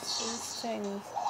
It's Chinese.